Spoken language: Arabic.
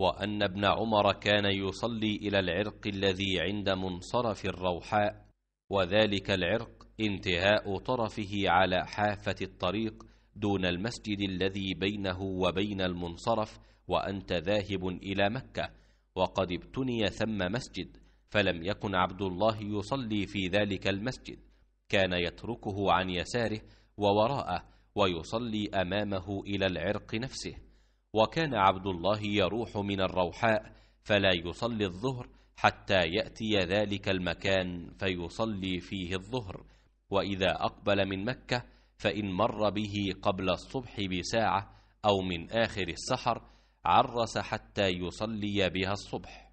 وأن ابن عمر كان يصلي إلى العرق الذي عند منصرف الروحاء وذلك العرق انتهاء طرفه على حافة الطريق دون المسجد الذي بينه وبين المنصرف وأنت ذاهب إلى مكة وقد ابتني ثم مسجد فلم يكن عبد الله يصلي في ذلك المسجد. كان يتركه عن يساره ووراءه ويصلي أمامه إلى العرق نفسه. وكان عبد الله يروح من الروحاء فلا يصلي الظهر حتى يأتي ذلك المكان فيصلي فيه الظهر. وإذا أقبل من مكة فإن مر به قبل الصبح بساعة أو من آخر السحر عرس حتى يصلي بها الصبح.